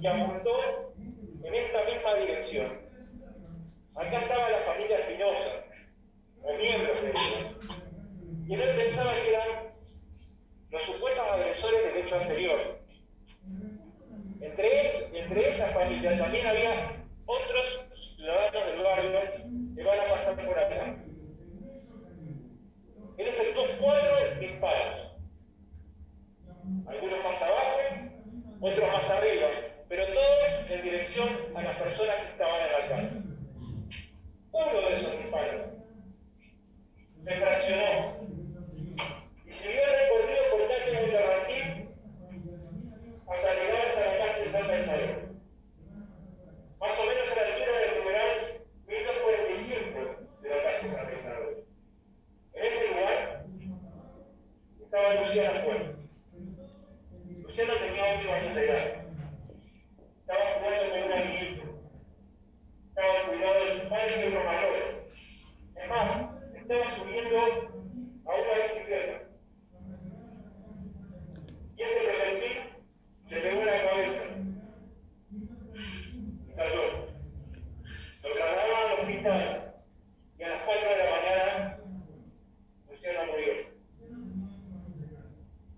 y apuntó en esta misma dirección. Acá estaba la familia Espinosa, o miembros de ella, y él pensaba que eran los supuestos agresores del hecho anterior. Entre, es, entre esa familia también había otros ciudadanos del barrio que van a pasar por acá. Él efectuó cuatro disparos, algunos más abajo, otros arriba, pero todos en dirección a las personas que estaban en la calle. Uno de esos disparos se fraccionó y siguió el recorrido por calle Monterratín hasta llegar hasta la calle de Santa Isabel. Más o menos a la altura del numeral 1245 de la calle Santa Isabel. En ese lugar estaba Luciana Fuente. Luciano tenía 8 años de edad. Estaba jugando con un amiguito. Estaba cuidado de su padre y de otros mayores. Es más, estaba subiendo a una bicicleta. Y ese proyectil se pegó en la cabeza. Y cayó. Lo trasladaron al hospital. Y a las 4 de la mañana, Luciano murió.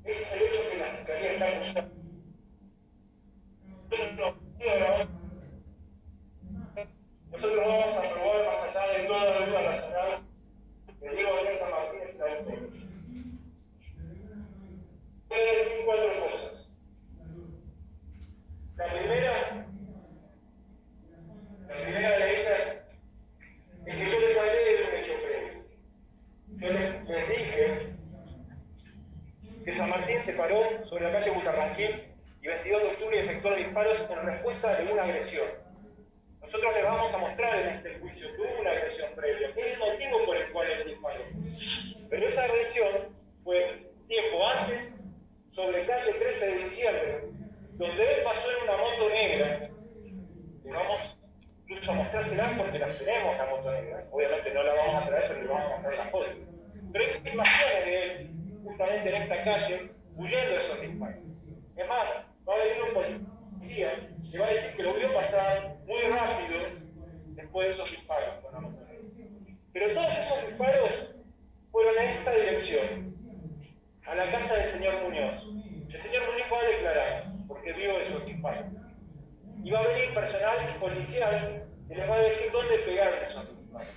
Ese es el hecho que la Fiscalía está acusando. Nosotros vamos a probar más allá de la duda nacional que Diego Daniel San Martín es el autor. Voy a decir cuatro cosas. La primera, la primera de ellas es que yo les hablé de un hecho previo. Yo les, les dije que San Martín se paró sobre la calle Butarranquín y 22 de octubre efectuó disparos en respuesta de una agresión. Nosotros les vamos a mostrar en este juicio que hubo una agresión previa, que es el motivo por el cual él disparó. Pero esa agresión fue tiempo antes, sobre calle 13 de diciembre, donde él pasó en una moto negra, que vamos incluso a mostrárselas porque las tenemos, la moto negra. Obviamente no la vamos a traer, pero le vamos a mostrar las fotos. Pero hay imágenes de él, justamente en esta calle, huyendo de esos disparos. Es más, va a venir un policía que va a decir que lo vio pasar rápido después de esos disparos. Pero todos esos disparos fueron en esta dirección, a la casa del señor Muñoz. El señor Muñoz va a declarar, porque vio esos disparos. Y va a venir personal policial que les va a decir dónde pegaron esos disparos.